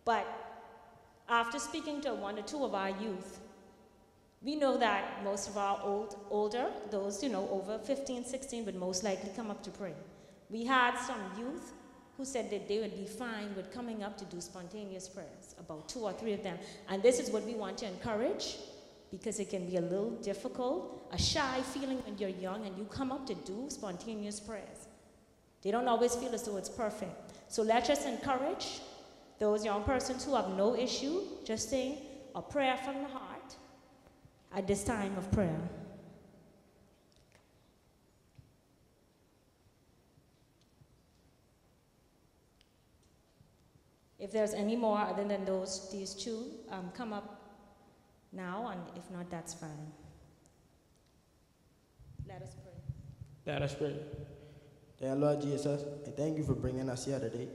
But after speaking to one or two of our youth, we know that most of our old, older, those, you know, over 15, 16 would most likely come up to pray. We had some youth who said that they would be fine with coming up to do spontaneous prayers, about two or three of them. And this is what we want to encourage because it can be a little difficult, a shy feeling when you're young and you come up to do spontaneous prayers. They don't always feel as though it's perfect. So let's just encourage those young persons who have no issue, just saying a prayer from the heart at this time of prayer. If there's any more other than those, these two, um, come up now, and if not, that's fine. Let us pray. Let us pray. Dear Lord Jesus, I thank you for bringing us here today.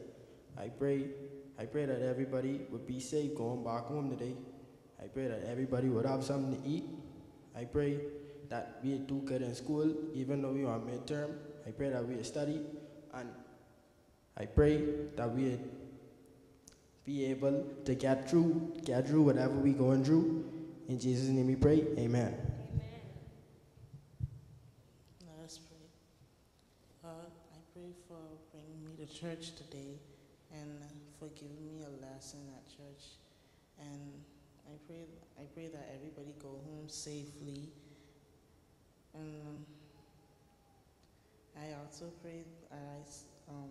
I pray I pray that everybody would be safe going back home today. I pray that everybody would have something to eat. I pray that we do good in school, even though we are midterm. I pray that we study, and I pray that we be able to get through, get through whatever we going through. In Jesus' name we pray. Amen. Let us pray. I pray for bringing me to church today and for giving me a lesson at church. And I pray, I pray that everybody go home safely. And I also pray um,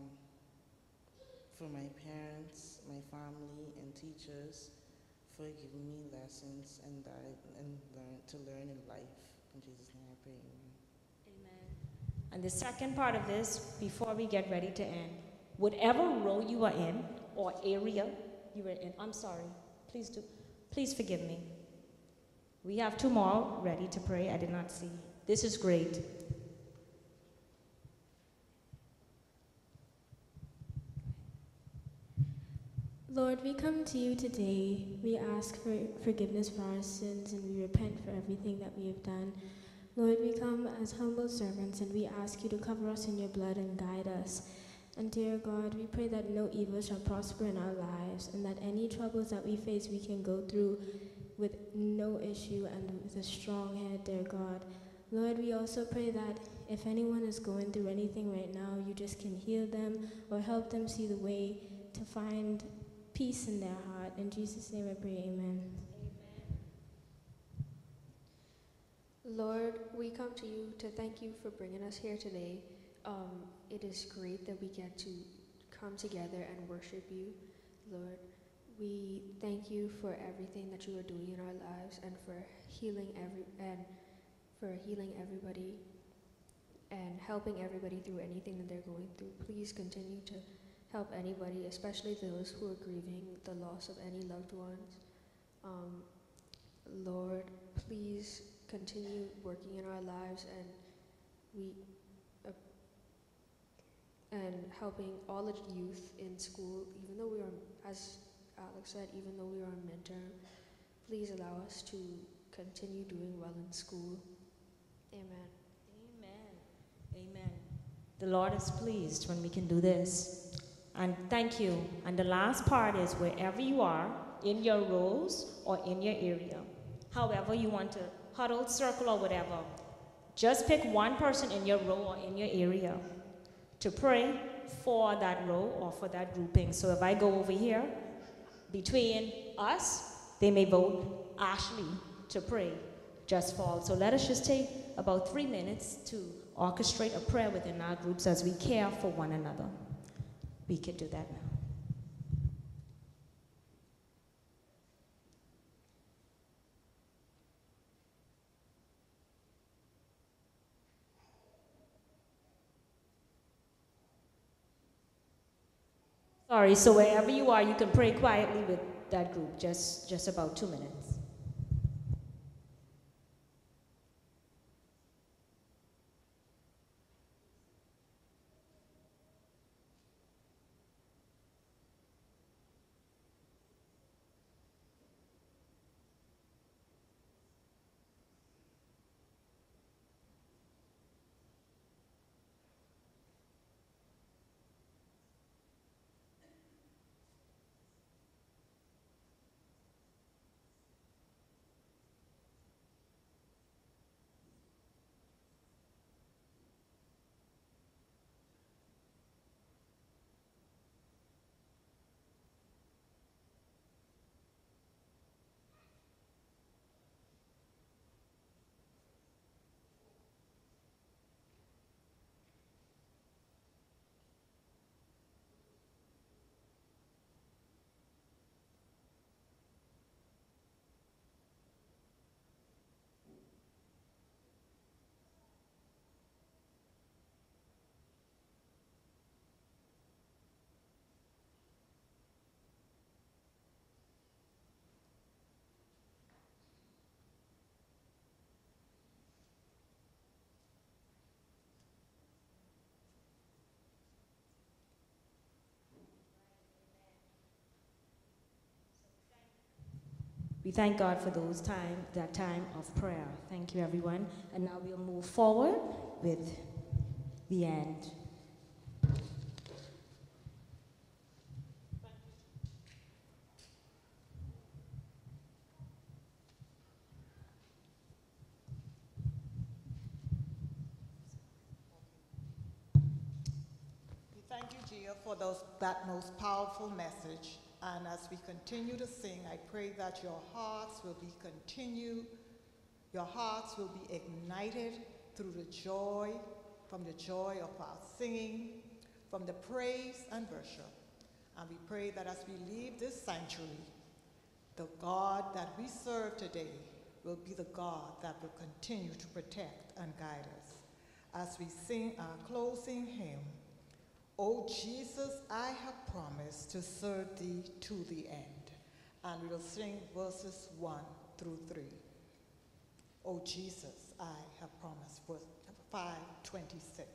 for my parents, my family, and teachers for giving me lessons and I, and learn to learn in life. In Jesus' name, I pray. Amen. And the second part of this, before we get ready to end, whatever role you are in or area you were in, I'm sorry, please do, please forgive me. We have two more ready to pray. I did not see. This is great. Lord, we come to you today. We ask for forgiveness for our sins and we repent for everything that we have done. Lord, we come as humble servants and we ask you to cover us in your blood and guide us. And dear God, we pray that no evil shall prosper in our lives and that any troubles that we face we can go through with no issue and with a strong head, dear God. Lord, we also pray that if anyone is going through anything right now, you just can heal them or help them see the way to find peace in their heart. In Jesus' name I pray, amen. Lord, we come to you to thank you for bringing us here today. Um, it is great that we get to come together and worship you, Lord. We thank you for everything that you are doing in our lives and for healing every and for healing everybody and helping everybody through anything that they're going through. Please continue to help anybody, especially those who are grieving the loss of any loved ones. Um, Lord, please continue working in our lives and we and helping all the youth in school, even though we are, as Alex said, even though we are on midterm, please allow us to continue doing well in school. Amen. Amen. Amen. The Lord is pleased when we can do this. And thank you. And the last part is wherever you are, in your rows or in your area, however you want to huddle, circle, or whatever, just pick one person in your row or in your area to pray for that row or for that grouping. So if I go over here, between us, they may vote Ashley to pray just for all. So let us just take about three minutes to orchestrate a prayer within our groups as we care for one another. We can do that now. Sorry, so wherever you are, you can pray quietly with that group, just, just about two minutes. We thank God for those time, that time of prayer. Thank you, everyone. And now we'll move forward with the end. for those, that most powerful message and as we continue to sing, I pray that your hearts will be continued, your hearts will be ignited through the joy, from the joy of our singing, from the praise and worship. And we pray that as we leave this sanctuary, the God that we serve today will be the God that will continue to protect and guide us. As we sing our closing hymn, O Jesus, I have promised to serve thee to the end. And we will sing verses 1 through 3. O Jesus, I have promised, verse 526.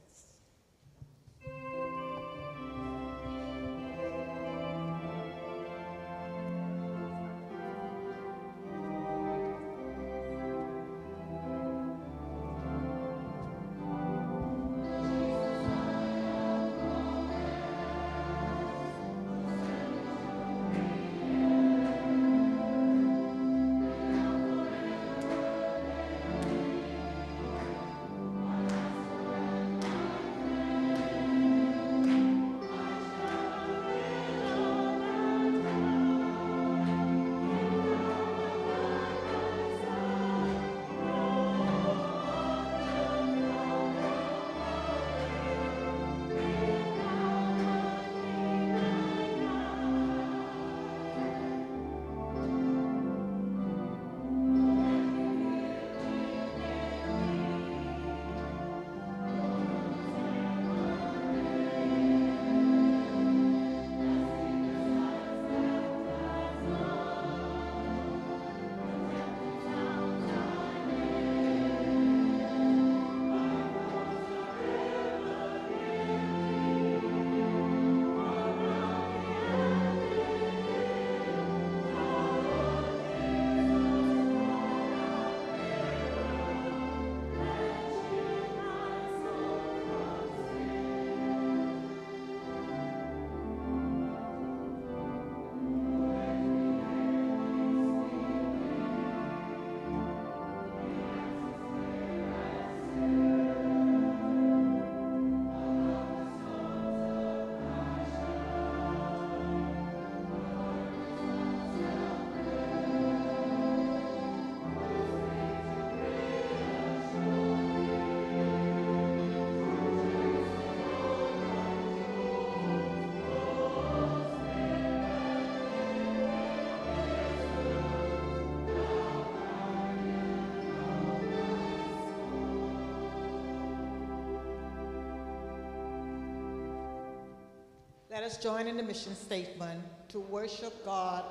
Let us join in the mission statement to worship God,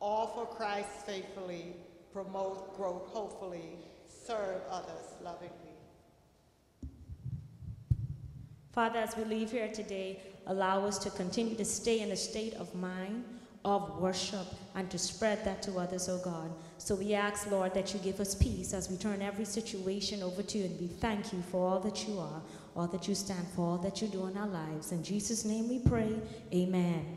offer Christ faithfully, promote growth hopefully, serve others lovingly. Father, as we leave here today, allow us to continue to stay in a state of mind of worship and to spread that to others, oh God. So we ask, Lord, that you give us peace as we turn every situation over to you and we thank you for all that you are, all that you stand for, all that you do in our lives. In Jesus' name we pray, amen.